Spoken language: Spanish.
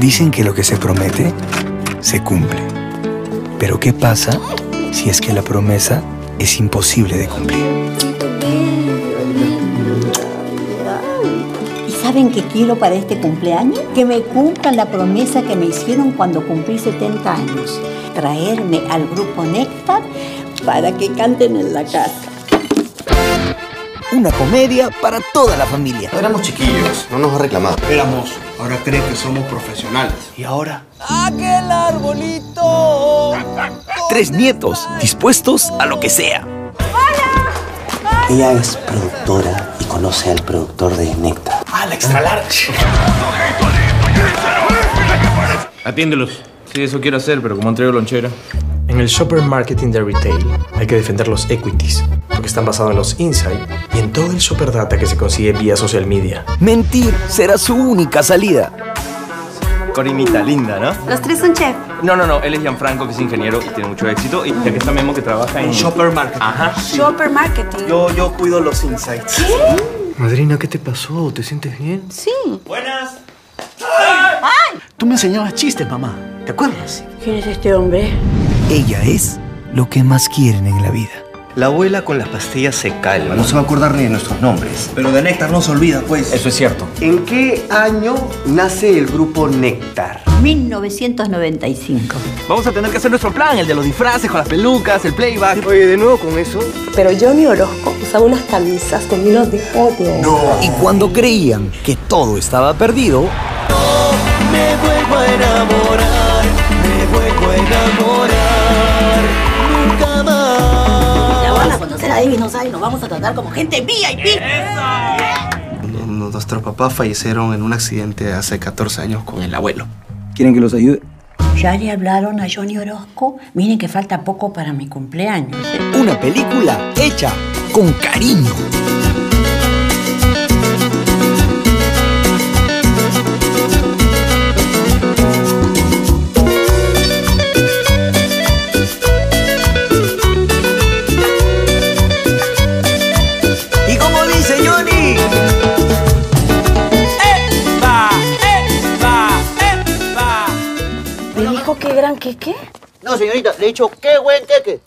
Dicen que lo que se promete se cumple. Pero ¿qué pasa si es que la promesa es imposible de cumplir? ¿Y saben qué quiero para este cumpleaños? Que me cumplan la promesa que me hicieron cuando cumplí 70 años. Traerme al grupo Néctar para que canten en la casa. Una comedia para toda la familia. Éramos chiquillos, no nos ha reclamado. Éramos, ahora cree que somos profesionales. ¿Y ahora? ¡Aquel arbolito! Tres nietos dispuestos a lo que sea. Ella es productora y conoce al productor de Nectar. Ah, la extra large. Atiéndelos. Sí, eso quiero hacer, pero como entrego lonchera. En el shopper marketing de retail hay que defender los equities, porque están basados en los insights en todo el shopper data que se consigue vía social media. Mentir será su única salida. Corinita, linda, ¿no? Los tres son chef. No, no, no. Él es Gianfranco, que es ingeniero y tiene mucho éxito. Y aquí está Memo, que trabaja en... Shopper marketing. Ajá. Shopper marketing. Yo, yo cuido los insights. Madrina, ¿qué te pasó? ¿Te sientes bien? Sí. Buenas. Tú me enseñabas chistes, mamá. ¿Te acuerdas? ¿Quién es este hombre? Ella es lo que más quieren en la vida. La abuela con las pastillas se calma. No se va a acordar ni de nuestros nombres. Pero de Néctar no se olvida, pues. Eso es cierto. ¿En qué año nace el grupo Néctar? 1995. Vamos a tener que hacer nuestro plan, el de los disfraces, con las pelucas, el playback. Oye, de nuevo con eso. Pero Johnny Orozco usaba unas camisas con hilos de oro. Y cuando creían que todo estaba perdido, más. Ya van a conocer a David, no saben, nos vamos a tratar como gente VIP. Nuestros papás fallecieron en un accidente hace 14 años con el abuelo. ¿quieren que los ayude? Ya le hablaron a Johnny Orozco. Miren que falta poco para mi cumpleaños. Una película hecha con cariño. Como dice Johnny. ¡Epa! ¡Epa! ¡Epa! ¿Me dijo qué gran queque? No, señorita, le he dicho qué buen queque.